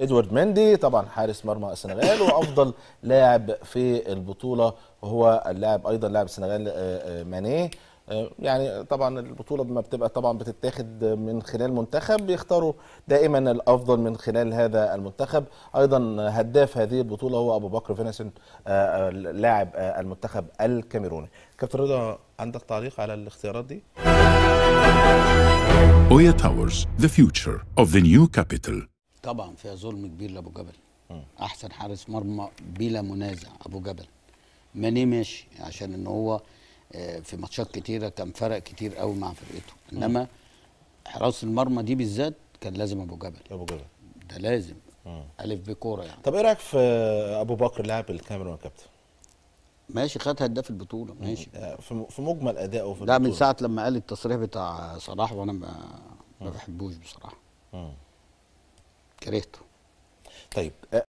إدوارد مندي طبعا حارس مرمى السنغال وأفضل لاعب في البطولة وهو اللاعب أيضا لاعب السنغال آه، آه، ماني. آه، يعني طبعا البطولة لما بتبقى طبعا بتتاخد من خلال منتخب بيختاروا دائما الأفضل من خلال هذا المنتخب. أيضا هداف هذه البطولة هو أبو بكر آه، لاعب المنتخب الكاميروني. كابتن رضا عندك تعليق على الاختيارات دي؟ Oya Towers, the future of the new capital. طبعا فيها ظلم كبير لأبو جبل. أحسن حارس مرمى بلا منازع أبو جبل. ماني ماشي عشان إن هو آه، في ماتشات كتيرة كان فرق كتير قوي مع فرقته. إنما حراس المرمى دي بالذات كان لازم أبو جبل. أبو جبل. ده لازم. ألف بكوره يعني. طب إيه رأيك في أبو بكر لاعب الكاميرون يا كابتن؟ ماشي خد هداف البطولة. ماشي. آه، في مجمل ادائه في لا من. ساعة لما قال التصريح بتاع صلاح وأنا ما ما بحبوش بصراحة. é isso.